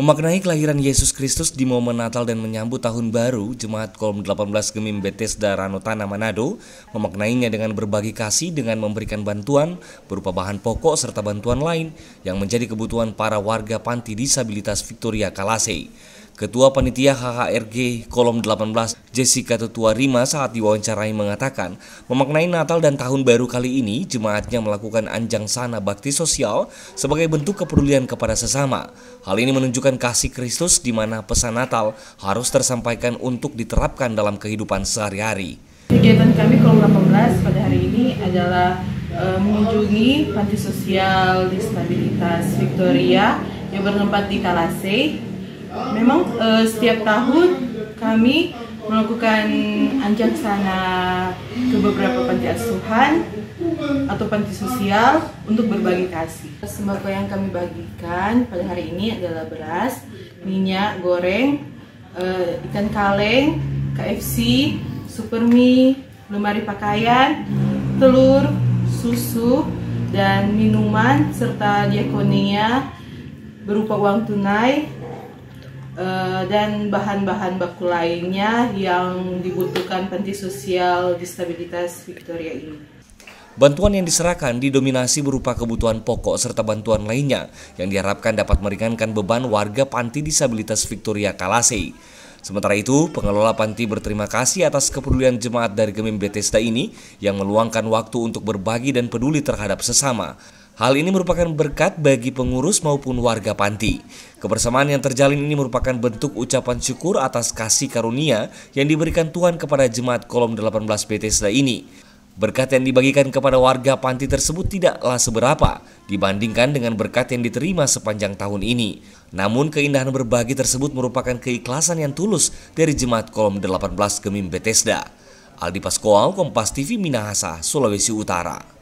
Memaknai kelahiran Yesus Kristus di momen Natal dan menyambut tahun baru, Jemaat Kolom 18 Gemim Bethesda Ranotana Manado memaknainya dengan berbagi kasih dengan memberikan bantuan berupa bahan pokok serta bantuan lain yang menjadi kebutuhan para warga panti disabilitas Victoria Kalase. Ketua Panitia HHRG Kolom 18 Jessica Tutua Rima saat diwawancarai mengatakan memaknai Natal dan Tahun Baru kali ini jemaatnya melakukan anjang sana bakti sosial sebagai bentuk kepedulian kepada sesama. Hal ini menunjukkan kasih Kristus di mana pesan Natal harus tersampaikan untuk diterapkan dalam kehidupan sehari-hari. Kegiatan kami Kolom 18 pada hari ini adalah e, mengunjungi panti sosial disabilitas Victoria yang bertempat di Kalase Memang uh, setiap tahun kami melakukan anjak sana ke beberapa panti asuhan atau panti sosial untuk berbagi kasih. Sembako yang kami bagikan pada hari ini adalah beras, minyak goreng, uh, ikan kaleng, KFC, super mie, lemari pakaian, telur, susu, dan minuman serta diakonia berupa uang tunai Eh, dan bahan-bahan baku lainnya yang dibutuhkan panti sosial disabilitas Victoria ini. Bantuan yang diserahkan didominasi berupa kebutuhan pokok serta bantuan lainnya yang diharapkan dapat meringankan beban warga panti disabilitas Victoria Kalase. Sementara itu, pengelola panti berterima kasih atas kepedulian jemaat dari Gemim Bethesda ini yang meluangkan waktu untuk berbagi dan peduli terhadap sesama. Hal ini merupakan berkat bagi pengurus maupun warga panti. Kebersamaan yang terjalin ini merupakan bentuk ucapan syukur atas kasih karunia yang diberikan Tuhan kepada jemaat kolom 18 Bethesda ini. Berkat yang dibagikan kepada warga panti tersebut tidaklah seberapa dibandingkan dengan berkat yang diterima sepanjang tahun ini. Namun keindahan berbagi tersebut merupakan keikhlasan yang tulus dari jemaat kolom 18 Gemim Bethesda. Aldi Pascoal, Kompas TV Minahasa, Sulawesi Utara.